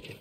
You